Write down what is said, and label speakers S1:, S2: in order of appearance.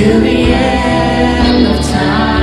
S1: till the end of time.